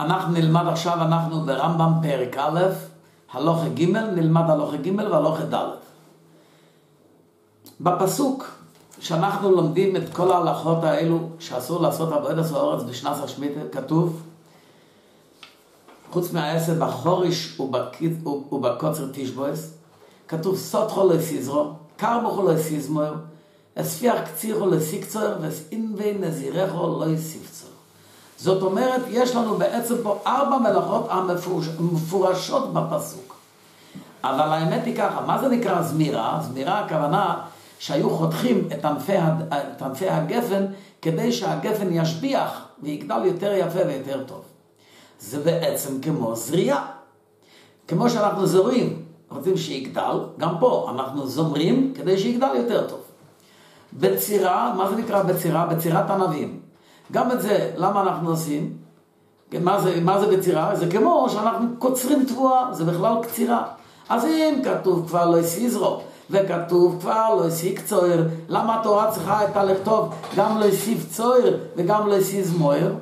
אנחנו נלמד עכשיו, אנחנו ברמב"ם פרק א', הלוכה ג', נלמד הלוכה ג' והלוכה ד'. בפסוק שאנחנו לומדים את כל ההלכות האלו שאסור לעשות עבודת הסוהרץ בשנת השמיטה, כתוב חוץ מהעשר בחוריש ובקוצר תשבועס, כתוב סוטחו לא סיזרו, קרבוכו סיזמור, אספיח קצירו לסיקצור, ואסאינבי נזירךו לא יסיפצור. זאת אומרת, יש לנו בעצם פה ארבע מלאכות המפורשות בפסוק. אבל האמת היא ככה, מה זה נקרא זמירה? זמירה הכוונה שהיו חותכים את ענפי, הגפן כדי שהגפן ישביח ויגדל יותר יפה ויותר טוב. זה בעצם כמו זריעה. כמו שאנחנו זורים, רוצים שיגדל, גם פה אנחנו זומרים כדי שיגדל יותר טוב. בצירה, מה זה נקרא בצירה? בצירת ענבים. גם את זה, למה אנחנו עושים? מה זה, מה זה בצירה? זה כמו שאנחנו קוצרים תבואה, זה בכלל קצירה. אז אם כתוב כבר לא יסיזרו, וכתוב כבר לא יסיק צויר, למה התורה צריכה הייתה לכתוב גם לא יסיף צויר וגם לא יסיז מויר?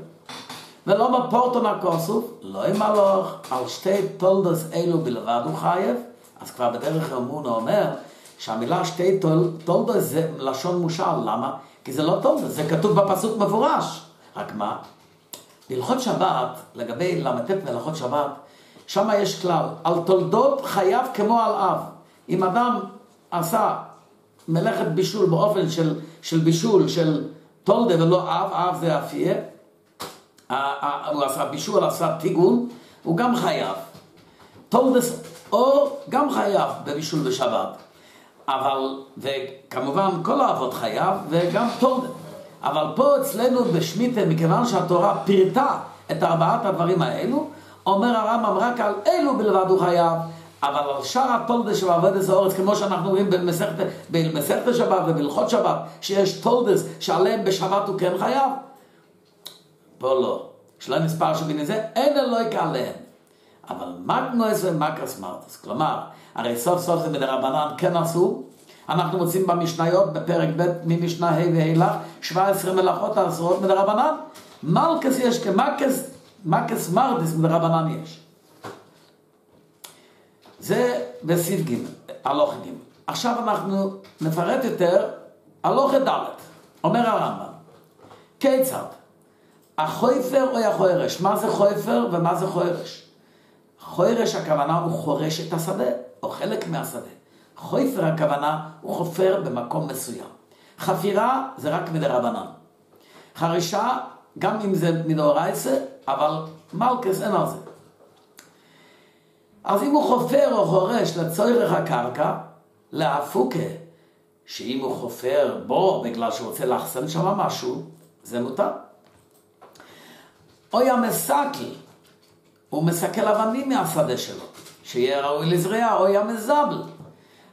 ולא בפורטון הכוסוף, לא עם הלוך, על שתי תולדוס אלו בלבד הוא חייב, אז כבר בדרך אמונה אומר שהמילה שתי תולדוס זה לשון מושל, למה? כי זה לא תולדוס, זה כתוב בפסוק מפורש. רק מה? בהלכות שבת, לגבי ל"ט מלאכות שבת, שם יש כלל, על תולדות חייב כמו על אב. אם אדם עשה מלאכת בישול באופן של, של בישול של תולדה ולא אב, אב זה אפייה, הוא עשה בישול, עשה טיגון, הוא גם חייב. תולדס או גם חייב בבישול בשבת. אבל, וכמובן כל האבות חייב, וגם תולדה. אבל פה אצלנו בשמיטה, מכיוון שהתורה פירטה את ארבעת הדברים האלו, אומר הרמב"ם רק על אלו בלבד הוא חייב, אבל על שאר התולדה של עבודת האורץ, כמו שאנחנו רואים במסכת, במסכת שבת ובהלכות שבת, שיש תולדס שעליהם בשבת הוא כן חייב, פה לא. שלא נספר שבין זה, אין אלוהיק עליהם. אבל מגנוס ומקרס מרטס, כלומר, הרי סוף סוף זה מדרבנן כן עשו, אנחנו מוצאים במשניות בפרק ב' ממשנה ה' והילך 17 מלאכות האסורות מדרבנן מלכס יש? כמקס מקס מרדיס מדרבנן יש? זה בסעיף ג' הלוך ג' עכשיו אנחנו נפרט יותר הלוך ד' אומר הרמב"ם כיצד? החויפר או החוירש? מה זה חויפר ומה זה חוירש חוירש הכוונה הוא חורש את השדה או חלק מהשדה חויפר הכוונה הוא חופר במקום מסוים. חפירה זה רק מדרבנן. חרישה, גם אם זה מדאורייסה, אבל מלכס אין על זה. אז אם הוא חופר או חורש לצורך הקרקע, לאפוקי, שאם הוא חופר בו בגלל שהוא רוצה לאחסן שם משהו, זה מותר. או מסקל, הוא מסקל אבנים מהשדה שלו, שיהיה ראוי לזריעה, או מזבל.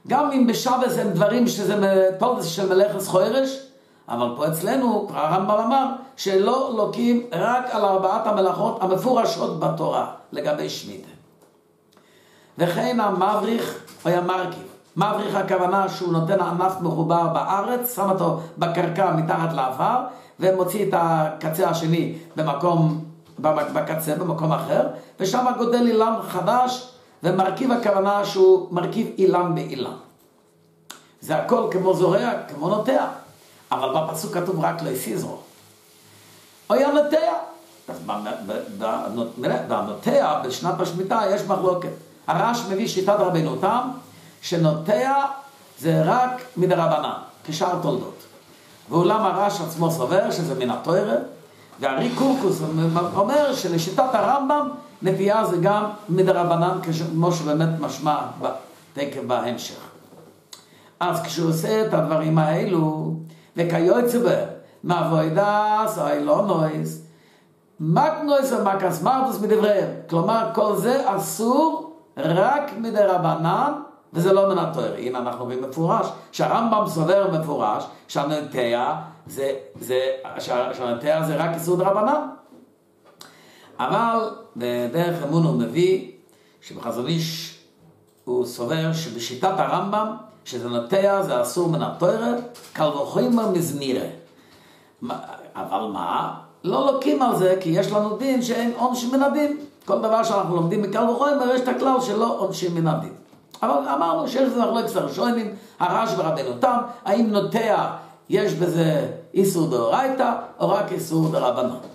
גם אם בשבס הם דברים שזה תולדס של מלאכת חוירש, אבל פה אצלנו, הרמב"ם אמר, שלא לוקים רק על ארבעת המלאכות המפורשות בתורה לגבי שמיטה. וכן המבריך היה מרכיב. מבריך הכוונה שהוא נותן ענף מחובר בארץ, שם אותו בקרקע מתחת לעבר, ומוציא את הקצה השני במקום, בקצה, במקום אחר, ושם גודל אילן חדש ומרכיב הכוונה שהוא מרכיב אילן באילן. זה הכל כמו זורע, כמו נוטע. אבל בפסוק כתוב רק לסיזרו. היה נוטע. אז בנוטע, בשנת השמיטה, יש מחלוקת. הרש מביא שיטת רבינו תם, שנוטע זה רק מדרבנן, כשאר תולדות. ואולם הרש עצמו סובר שזה מן התוירה, והרי קורקוס אומר שלשיטת הרמב"ם נביאה זה גם מדרבנן, כמו שבאמת משמע תקף בהמשך. אז כשהוא עושה את הדברים האלו, וכיוצא בהם, מאבוידס או אילונויס, מקנויס ומקס מרדוס מדבריהם. כלומר, כל זה אסור רק מדרבנן, וזה לא מן התואר. הנה אנחנו רואים מפורש, שהרמב"ם סובר מפורש, שהנטע זה, זה, שהנטע זה רק איסור דרבנן. אבל בדרך אמון הוא מביא שבחזון איש הוא סובר שבשיטת הרמב"ם שזה נוטע זה אסור מן התואר, קל וחומר מזמירה. אבל מה? לא לוקים על זה, כי יש לנו דין שאין עונש מן הדין. כל דבר שאנחנו לומדים מקל וחומר, יש את הכלל שלא עונשים מן הדין. אבל אמרנו שיש לזה מחלוקת הראשונים, הרש ורבנו תם, האם נוטע יש בזה איסור דאורייתא או רק איסור דרבנן.